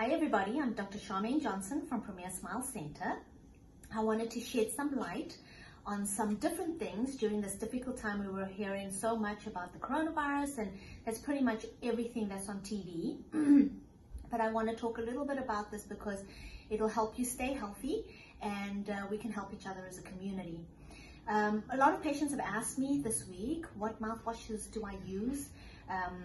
Hi everybody, I'm Dr. Charmaine Johnson from Premier Smile Center. I wanted to shed some light on some different things during this difficult time we were hearing so much about the coronavirus and that's pretty much everything that's on TV. but I want to talk a little bit about this because it'll help you stay healthy and uh, we can help each other as a community. Um, a lot of patients have asked me this week, what mouthwashes do I use? Um,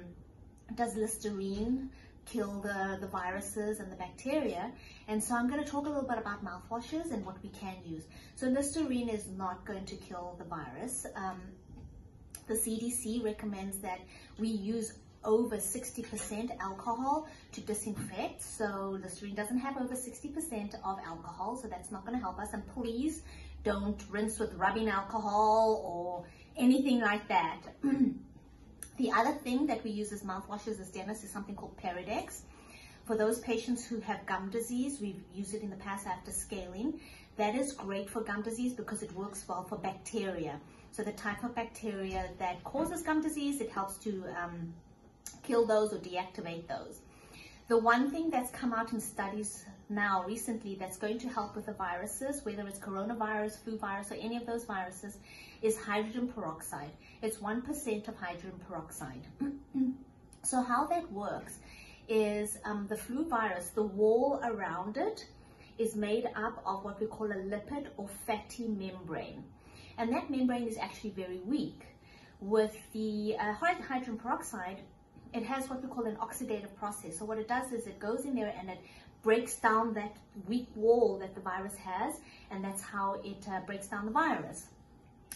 does Listerine kill the, the viruses and the bacteria. And so I'm going to talk a little bit about mouthwashes and what we can use. So Listerine is not going to kill the virus. Um, the CDC recommends that we use over 60% alcohol to disinfect. So Listerine doesn't have over 60% of alcohol, so that's not going to help us. And please don't rinse with rubbing alcohol or anything like that. The other thing that we use as mouthwashes as dentists is something called Peridex. For those patients who have gum disease, we've used it in the past after scaling. That is great for gum disease because it works well for bacteria. So the type of bacteria that causes gum disease, it helps to um, kill those or deactivate those. The one thing that's come out in studies now recently that's going to help with the viruses, whether it's coronavirus, flu virus, or any of those viruses, is hydrogen peroxide. It's 1% of hydrogen peroxide. so how that works is um, the flu virus, the wall around it is made up of what we call a lipid or fatty membrane. And that membrane is actually very weak. With the uh, hydrogen peroxide, it has what we call an oxidative process. So what it does is it goes in there and it breaks down that weak wall that the virus has, and that's how it uh, breaks down the virus.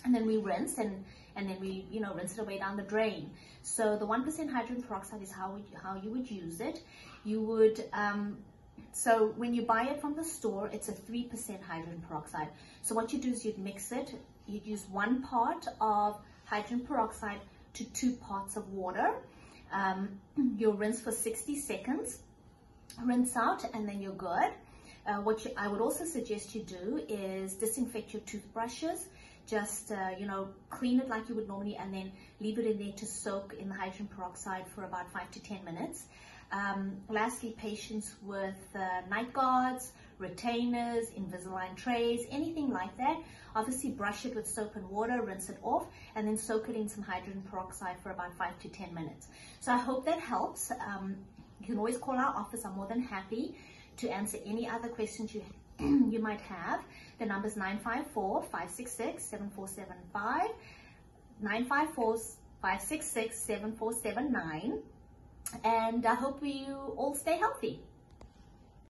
And then we rinse and, and then we, you know, rinse it away down the drain. So the 1% hydrogen peroxide is how, we, how you would use it. You would, um, so when you buy it from the store, it's a 3% hydrogen peroxide. So what you do is you'd mix it, you'd use one part of hydrogen peroxide to two parts of water um, you'll rinse for 60 seconds, rinse out, and then you're good. Uh, what you, I would also suggest you do is disinfect your toothbrushes. Just, uh, you know, clean it like you would normally and then leave it in there to soak in the hydrogen peroxide for about 5 to 10 minutes. Um, lastly, patients with uh, night guards, retainers, Invisalign trays, anything like that. Obviously brush it with soap and water, rinse it off, and then soak it in some hydrogen peroxide for about 5 to 10 minutes. So I hope that helps. Um, you can always call our office. I'm more than happy to answer any other questions you you might have. The number is 954-566-7475, 954-566-7479, and I hope you all stay healthy.